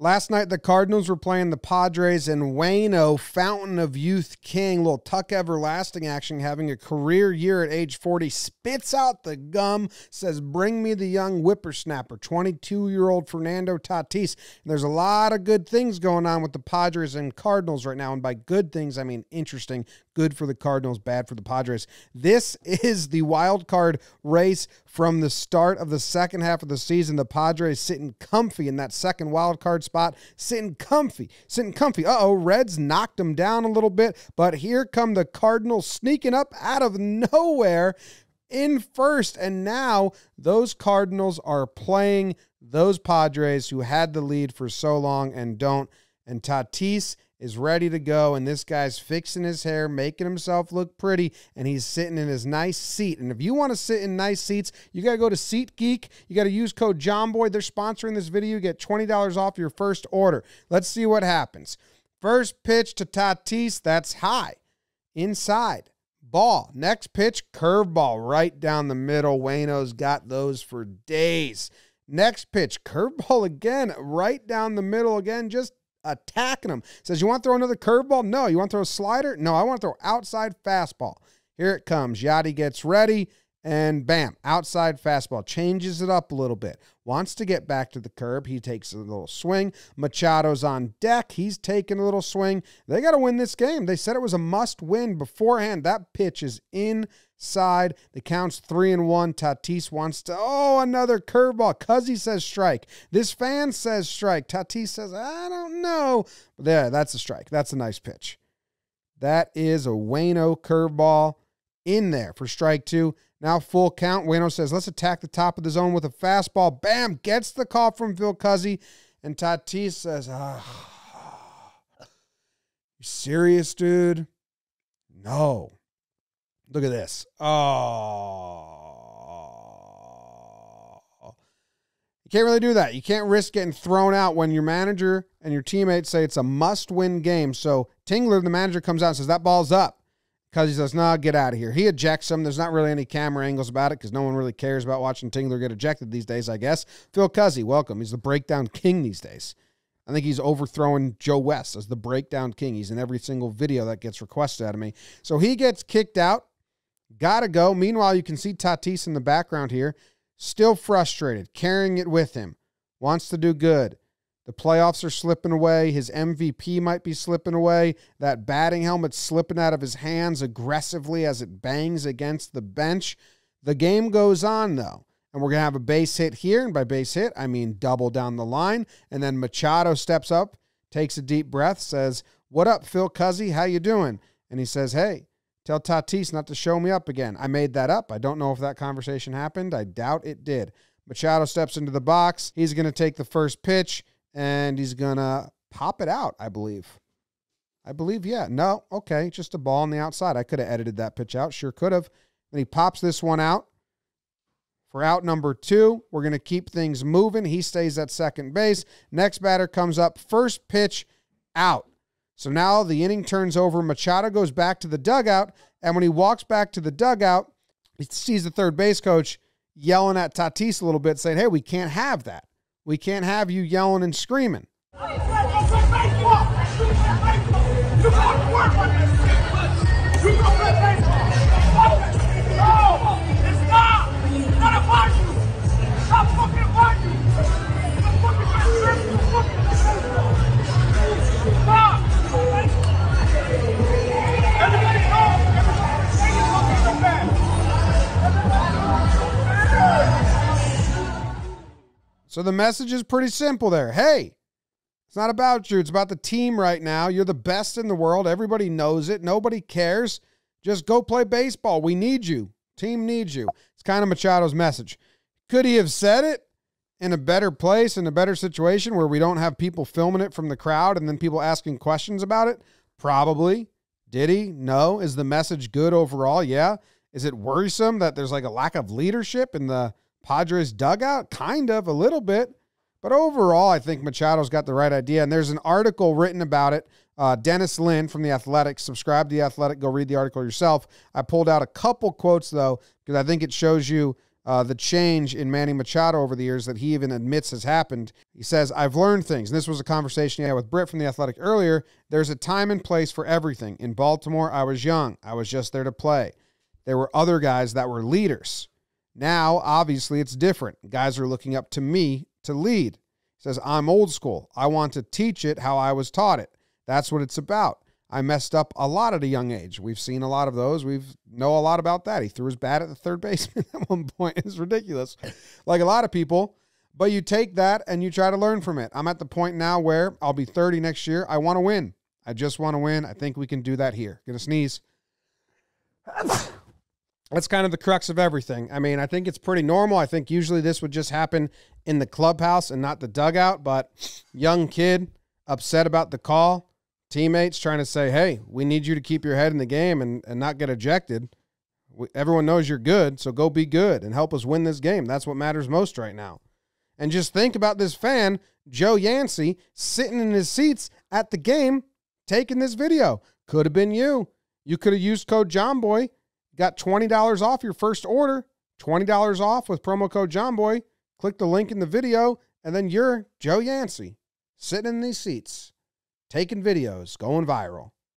Last night, the Cardinals were playing the Padres, and Wayno, Fountain of Youth King, little Tuck Everlasting action, having a career year at age 40, spits out the gum, says, Bring me the young whippersnapper, 22 year old Fernando Tatis. And there's a lot of good things going on with the Padres and Cardinals right now. And by good things, I mean interesting. Good for the Cardinals, bad for the Padres. This is the wild card race from the start of the second half of the season. The Padres sitting comfy in that second wild card spot, sitting comfy, sitting comfy. Uh oh, Reds knocked them down a little bit, but here come the Cardinals sneaking up out of nowhere in first. And now those Cardinals are playing those Padres who had the lead for so long and don't. And Tatis is ready to go, and this guy's fixing his hair, making himself look pretty, and he's sitting in his nice seat. And if you want to sit in nice seats, you got to go to SeatGeek. You got to use code JOHNBOY. They're sponsoring this video. You get $20 off your first order. Let's see what happens. First pitch to Tatis, that's high. Inside. Ball. Next pitch, curveball right down the middle. Wayno's got those for days. Next pitch, curveball again, right down the middle again, just attacking him. Says, You want to throw another curveball? No. You want to throw a slider? No. I want to throw outside fastball. Here it comes. Yadi gets ready and bam, outside fastball. Changes it up a little bit. Wants to get back to the curb. He takes a little swing. Machado's on deck. He's taking a little swing. They got to win this game. They said it was a must win beforehand. That pitch is inside. The count's three and one. Tatis wants to, oh, another curveball. Cuzzi says strike. This fan says strike. Tatis says, I don't know. There, that's a strike. That's a nice pitch. That is a Wayno curveball in there for strike two. Now full count. Wayno says, let's attack the top of the zone with a fastball. Bam! Gets the call from Phil Cuzzi. And Tatis says, ah, you serious, dude? No. Look at this. Oh. You can't really do that. You can't risk getting thrown out when your manager and your teammates say it's a must win game. So Tingler, the manager, comes out and says, that ball's up. He says, nah, get out of here. He ejects him. There's not really any camera angles about it because no one really cares about watching Tingler get ejected these days, I guess. Phil Cuzzi, welcome. He's the breakdown king these days. I think he's overthrowing Joe West as the breakdown king. He's in every single video that gets requested out of me. So he gets kicked out. Gotta go. Meanwhile, you can see Tatis in the background here, still frustrated, carrying it with him, wants to do good. The playoffs are slipping away. His MVP might be slipping away. That batting helmet's slipping out of his hands aggressively as it bangs against the bench. The game goes on, though. And we're going to have a base hit here. And by base hit, I mean double down the line. And then Machado steps up, takes a deep breath, says, What up, Phil Cuzzi? How you doing? And he says, Hey, tell Tatis not to show me up again. I made that up. I don't know if that conversation happened. I doubt it did. Machado steps into the box. He's going to take the first pitch and he's gonna pop it out, I believe. I believe, yeah. No, okay, just a ball on the outside. I could have edited that pitch out, sure could have. And he pops this one out for out number two. We're gonna keep things moving. He stays at second base. Next batter comes up, first pitch out. So now the inning turns over. Machado goes back to the dugout, and when he walks back to the dugout, he sees the third base coach yelling at Tatis a little bit, saying, Hey, we can't have that. We can't have you yelling and screaming. So the message is pretty simple there. Hey, it's not about you. It's about the team right now. You're the best in the world. Everybody knows it. Nobody cares. Just go play baseball. We need you. Team needs you. It's kind of Machado's message. Could he have said it in a better place, in a better situation where we don't have people filming it from the crowd and then people asking questions about it? Probably. Did he? No. Is the message good overall? Yeah. Is it worrisome that there's like a lack of leadership in the Padres dugout? Kind of, a little bit. But overall, I think Machado's got the right idea. And there's an article written about it. Uh, Dennis Lin from The Athletic. Subscribe to The Athletic. Go read the article yourself. I pulled out a couple quotes, though, because I think it shows you uh, the change in Manny Machado over the years that he even admits has happened. He says, I've learned things. And this was a conversation he had with Britt from The Athletic earlier. There's a time and place for everything. In Baltimore, I was young, I was just there to play. There were other guys that were leaders. Now, obviously, it's different. Guys are looking up to me to lead. He says, I'm old school. I want to teach it how I was taught it. That's what it's about. I messed up a lot at a young age. We've seen a lot of those. We've know a lot about that. He threw his bat at the third baseman at one point. It's ridiculous. Like a lot of people, but you take that and you try to learn from it. I'm at the point now where I'll be 30 next year. I want to win. I just want to win. I think we can do that here. Gonna sneeze. That's kind of the crux of everything. I mean, I think it's pretty normal. I think usually this would just happen in the clubhouse and not the dugout, but young kid upset about the call teammates trying to say, hey, we need you to keep your head in the game and, and not get ejected. We, everyone knows you're good, so go be good and help us win this game. That's what matters most right now. And just think about this fan, Joe Yancey, sitting in his seats at the game taking this video. Could have been you. You could have used code JOHNBOY, got $20 off your first order, $20 off with promo code JOHNBOY. Click the link in the video, and then you're Joe Yancey sitting in these seats taking videos, going viral.